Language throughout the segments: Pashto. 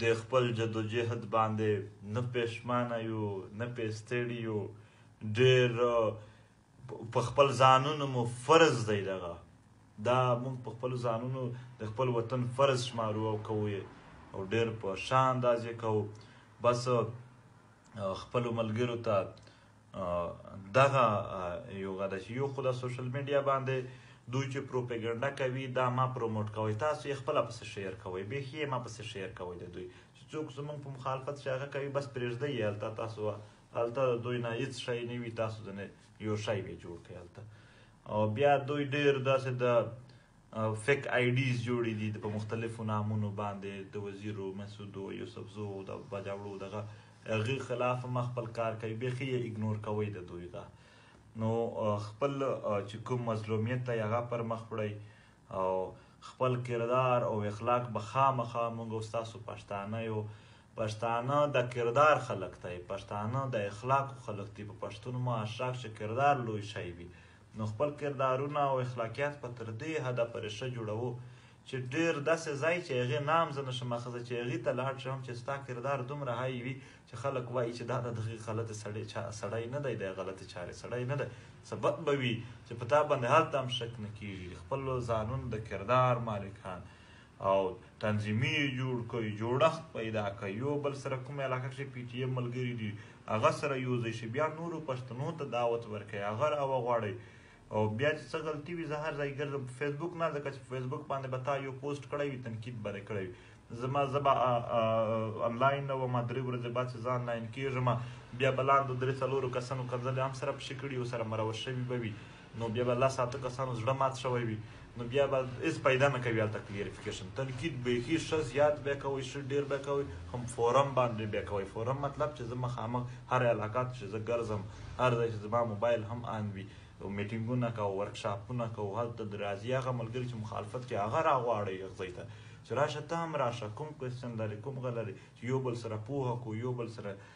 د خپل جدوجهد باندې نه پېښمانه یو، نه پې ستړي یو، ډېر په خپل ځانونو مو فرض دی دغه دا موږ په خپل ځانونو د خپل وطن فرض شمارو او کوو یې او ډېر په ښه انداز یې کوو بس خپلو ملګرو ته دغه یو غدا چې یو خدا سوشل میډیا باندې دوی چې پروپاګاندا کوي دا ما پروموټ کوي تاسو یې خپل پس شیر کوي به یې ما پس شیر کوي د دوی چې څوک زمونږ په مخالفت چې هغه کوي بس پرېږدي یې الته تاسو الته دوی نه هیڅ شی نه وي تاسو د یو شی به جوړ کړئ الته او بیا دوی ډیر داسې د فیک آیډیز جوړې دي د په مختلفو نامونو باندې د وزیرو مسعودو یوسفزو او د باجوړو دغه غي خلاف ما خپل کار کوي به خي اګنور کوي د دوی غا نو خپل چې کوم مظلومیت ته هغه پر مخ وړي او خپل کردار او اخلاق به خامخا موږ تاسو پښتانه یو پښتانه د کردار خلک دی پښتانه د اخلاق خلک دی په پښتون معاشره کې کردار لوی شي وي نو خپل کردارونه او اخلاقیات په تر دې حده پرې ښه جوړوو چې ډېر داسې ځای چې هغې نام زه نه شم اخذه چې هغې ته لاړ شم چې ستا کردار دومره های وي چې خلک وایي چې دا د دغې غلطې سړې چا سړی نه دی دی غلطې چارې سړی نه دی سبق به وي چې په تا باندې هلته هم شک نه کېږي خپل ځانون د کردار مالکان او تنظیمي یې جوړ کړئ، جوړښت پیدا کړئ، یو بل سره کومه علاقه کښې پي ټي ایم ملګري دي هغه سره یوځای شئ، بیا نورو پښتنو ته دعوت ورکړئ، هغه راوغواړئ او بیا چې څه غلطي وي زه هر ځای ګرځم په فیسبوک نه ځکه چې په فیسبوک باندې به تا یو پوسټ کړی وي تنقید به دې کړی وي زما زه به انلاین نه وم درې ورځې بعد چې زه انلاین کېږم بیا به لاندو درې څلورو کسانو کنځلې هم سره پشي کړي او سره مروشوي به وي نو بیا به لس اته کسانو زړه مات شوی وي نو بیا به هیڅ پیدا نه کوي هلته کلیریفیکیشن تنقید بیخي ښه زیات به کوئ ښه ډېر به کوئ هم فورم باندې به کوئ فورم مطلب چې زه مخامخ هر علاقه چې زه ګرځم هر ځای چې زما موبایل هم آن وي میټینګونه کوو ورکشاپونه کوو هلته د راځي هغه ملګري چې مخالفت کوي هغه راغواړئ هغه ځای ته چې راشه ته هم راشه کوم کوېسچن لرې کوم غه لرې چې یو بل سره پوهه کړو یو بل سره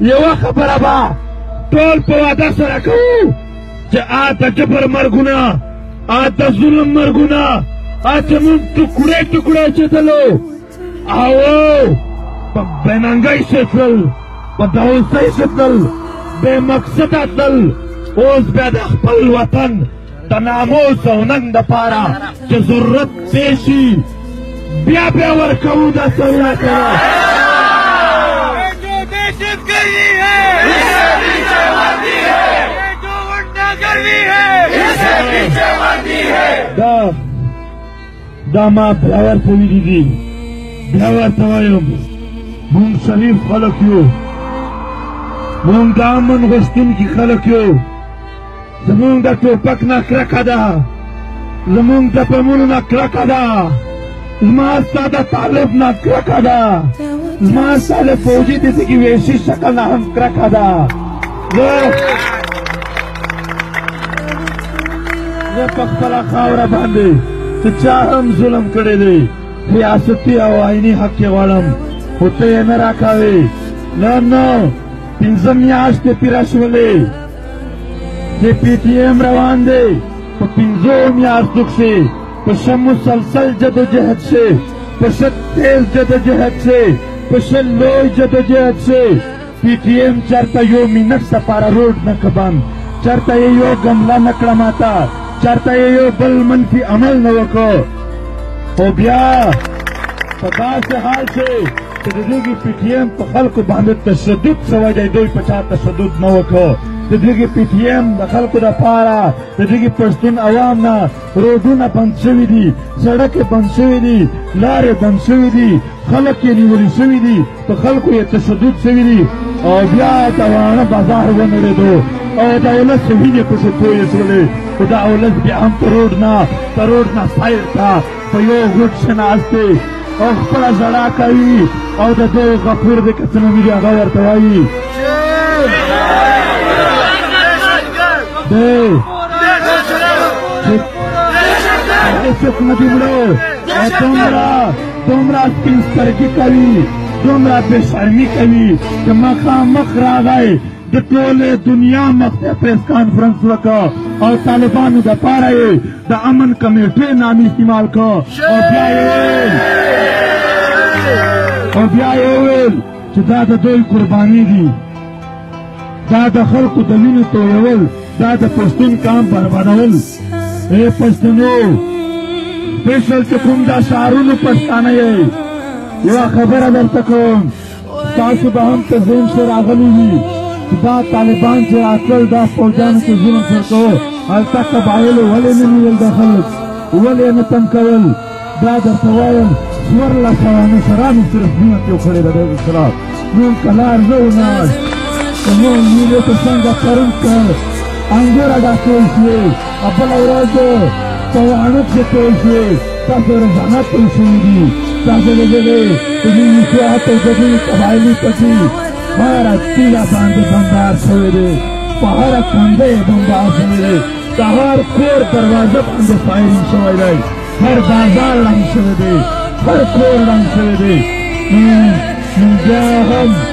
یو خبره با ټول په واده سره کوو چې آته جبر مرګونه آته ظلم مرګونه آته مونږ ټکړې ټکړې چېدلو او په بننګۍ شتل په داوسۍ شتل بې مقصده تل اوس بیا د خپل وطن د ناموس او ننګ دپاره چې ضرورت پې شي بیا بیا ورکوو دا سرونه کوه دا دا ما بیا ورته ویلي دي بیا ورته وایم مونږ شریف خلک یو مونږ د امن غوښتونکي خلک یو زمونږ د ټوپک نه کرکه ده زمونږ د بمونو نه کرکه ده زما ستا د طالب نه کرکه ده زما ستا د فوجي د دغې ویشي شکل نه هم کرکه ده زه په خپله خاوره باندې چې چا هم ظلم کړی دی ریاستي او آئیني حق یې غواړم خو ته یې نه راکاوې نه نه پنځه میاشتې تېره شولې چې پي ټي ایم روان دی په پنځو میاشتو کښې په ښه مسلسل جدوجهد شي په ښه تېز جدوجهد شي په ښه لوی جدوجهد شي پی ټی ایم چرته یو منټ لپاره روډ نه کبان چرته یو ګملا نه کړه ماتا چرته یو بل منفي عمل نه وکړو او بیا په داسې حال کې چې د دغې پی ټی ایم په خلکو باندې تشدد شوی دی دوی په چا تشدد نه وکړو د دغې پی ټی ایم د خلکو لپاره د دغې پښتون عوام نه رودونه بند شوي دي سړکې بند شوي دي لارې بند شوي دي خلک یې نیولي شوي دي په خلکو یې تشدد شوي دي او بیا د واڼه بازار ونړېدو او د ولس وینې پسې تویې شولې خو دا ولس بیا هم ترور نه ترور نه سیر ته په یو غوټ ښه ناست دی او خپله ژړا کوي او د دې غفور د که څه نومېږي هغه ورته وایي دی هېڅوک نه دي مړو او دومره دومره سپین سترګي کوي دومره بې شرمي کوي چې مخامخ راغی د ټولې دنیا مخته پریس کانفرنس وکړ او طالبانو د پاره یې د امن کمیټې نام استعمال کړ او بیا یې ویل او بیا یې ویل چې دا د دوی قرباني دي دا د خلکو د وینې تویول دا د پښتون کام بربادول اے پښتنو سپیشل چې کوم دا شعارونو پښتانه یې یوه خبره درته کوم تاسو به هم ته زین سره راغلی وي چې دا طالبان چې راکړل دا فوجانو کې ظلم سره کوو هلته قبایلو ولې نه نیول د خلک ولې نه تم کول دا درته وایم څوارلس سوه مشرانو صرف مینه کې وکړې ده د اسلام نور کلار نه وناست نور مینې ته څنګه ترم کړ انګوره ډاکول شوې خپله ورځ په واڼه کښې تېر شوې تاسو روزانه تېر شوي دي تاسو د دغې د دې اطلاعات او د دې قبایلي پټي هره تیږه باندې بمبار شوی دی په هره کنده یې بمبار شوی دی د هر کور دروازه باندې فایرینګ شوی دی هر بازار ړنګ شوی دی هر کور ړنګ شوی دی نو بیا هم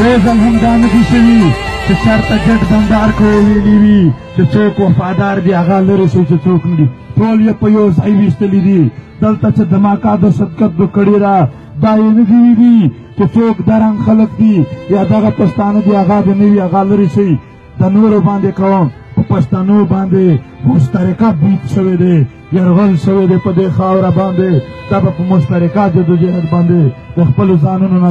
یو ځل هم دا نه دي شوي چې چېرته جټ بمبار کو ویلي وي چې څوک وفادار دي هغه لرې شي چې څوک نه دي ټول یې په یو ځای ویستلي دي دلته چې دماکا د صدقت د کړې را دا یې نه دي ویلي چې څوک درنګ خلک دي یا دغه پښتانه دي هغه د نه وي هغه لرې شي د نورو باندې کوم په پښتنو باندې مشترکه بوت شوی دی یرغل شوی دی په دې خاوره باندې دا په مشترکه جدوجهد باندې د خپلو ځانونو نه